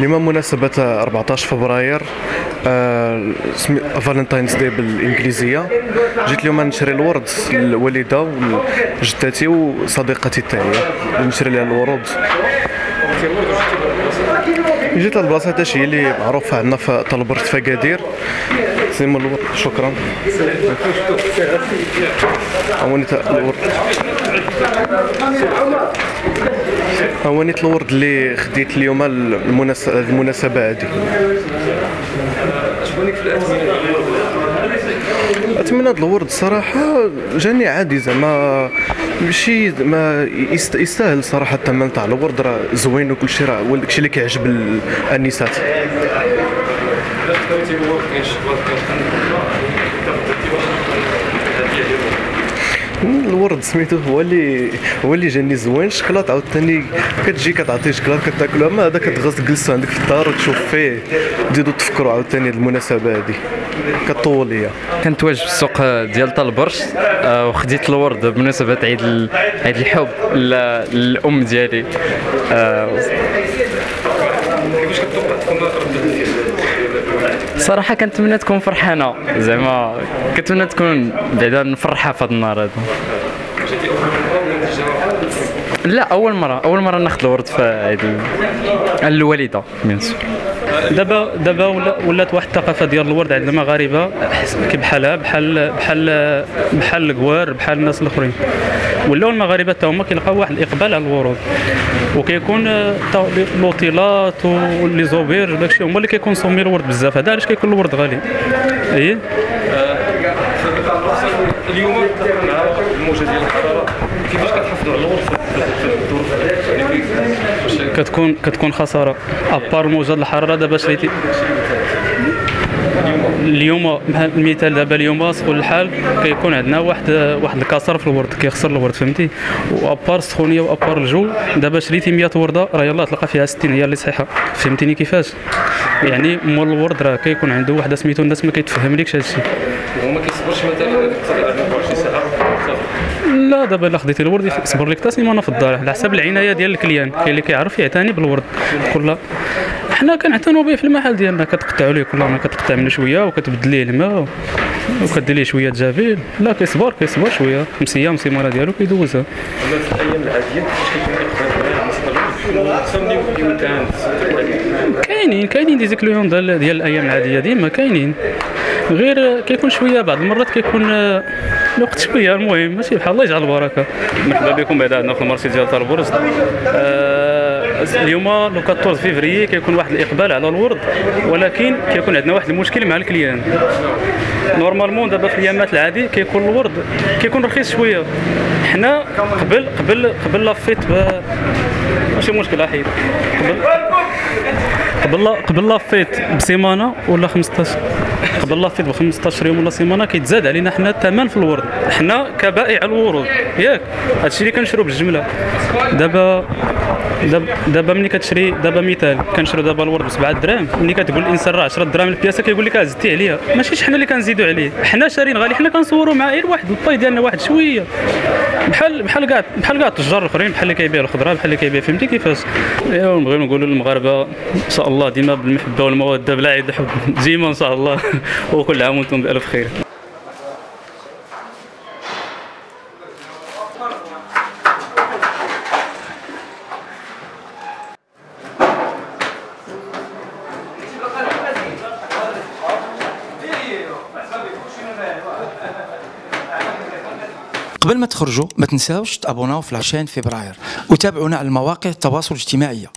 اليوم مناسبة 14 فبراير آه، Valentine's Day بالإنجليزية. جيت اليوم نشري الورد للوالدة وجدتي وصديقتي هي نشري لها الورود جيت للبلاصة هذا الشيء اللي معروفة عندنا في تالبرجت فأكادير سيما الورد شكرا. عواني الورد. عواني الورد اللي خديت اليوم المناسبة هذه اثمنه هذا الورد الصراحه جاني عادي زعما ماشي ما يستاهل صراحة الثمن تاع الورد راه زوين وكل شيء راه هو داكشي اللي كيعجب الانسات الورد سميتو هو اللي هو اللي جاني زوين. الشكلاط عاوتاني كتجي كتعطيه شكلاط كتاكلو أما هذا كتغوص تجلسو عندك في الدار وتشوف فيه. تزيدو تفكروا عاوتاني المناسبة هذه كطول هي كنت واجد في السوق ديال طالبرش آه، وخديت الورد بمناسبة عيد عيد الحب للأم ديالي. آه، صراحة كنتمنى تكون فرحانة. زعما كنتمنى تكون بعدا نفرحها في هذا النهار هذا. لا أول مرة أول مرة ناخذ الورد في عيد الوالدة bien sûr دابا دابا ولات واحد الثقافة ديال الورد عند المغاربه بحالها بحال بحال بحال الكوار بحال الناس الأخرين. ولاو المغاربة حتى هما كيلقاو واحد الإقبال على الورود. وكيكون لوطيلات ولي زوبير وداكشي هما اللي كي consommer الورد بزاف. هذا علاش كيكون الورد غالي؟ اي اليوم مع الموجه ديال الحراره كتحافظوا على كتكون كتكون خسارة. أبار الموجه الحرارة دابا شريتي اليوم المثال دابا اليوم سخون الحال كيكون عندنا واحد واحد الكسر في الورد كيخسر الورد فهمتي؟ وأبار السخونيه وأبار الجو. دابا شريتي 100 وردة راه يلاه تلقى فيها 60 هي اللي صحيحة. فهمتيني كيفاش؟ يعني مول الورد راه كيكون عنده واحد سميتو الناس ما كيتفهملكش هادشي. وما كيصبرش مثلا لا دابا الا خديتي الورد يصبر لك حتى أنا في الدار على حسب العناية ديال ال client كاين اللي كيعرف يعتني بالورد. كل حنا كنعتنوا به في المحل ديالنا كتقطعوا ليه كل ما كتقطع منه شوية وكتبدل ليه الماء وكدير ليه شوية جافيل. لا كيصبر كيصبر شوية. مسيه مسيمانه ديالو كيدوزها. كاينين كاينين des clients ديال الأيام العادية ديما كاينين. غير كيكون شوية بعض المرات كيكون الوقت شوية. المهم ماشي بحال الله يجعل البركة. مرحبا بكم بعد عندنا في ال marché ديال تالبرجت آه اليوم le 14 فيفري كيكون واحد الإقبال على الورد ولكن كيكون عندنا واحد المشكل مع ال client. normalement دابا في الأيامات العادي كيكون الورد كيكون رخيص شوية. حنا قبل قبل قبل la fête ماشي مشكل احيد قبل قبل قبل la fête بسيمانة ولا 15 قبل la fête ب 15 يوم ولا سيمانة كيتزاد علينا حنا الثمن في الورد. حنا كبائع الورود. ياك. هادشي اللي كنشرو بالجملة. دابا دابا ملي كتشري دابا مثال كنشرو دابا الورد ب 7 دراهم ملي كتقول الانسان راه 10 دراهم البياسة كيقول لك زدتي عليا ماشي حنا اللي كنزيدوا عليه. حنا شارين غالي حنا كنصوروا مع غير واحد الباي ديالنا واحد شوية. بحال بحال كاع بحال كاع التجار الآخرين بحال اللي كيبيع الخضرة بحال اللي كيبيع فهمتي كيفاش؟ ايوا نبغيو نقولوا للمغاربة إن شاء الله ديما بالمحبة والمودة بلا عيد الحب. ديما إن شاء الله. وكل عام وأنتم بألف خير. قبل ما تخرجوا ما تنساوش تابوناو في العشرين فبراير وتابعونا على المواقع التواصل الاجتماعي.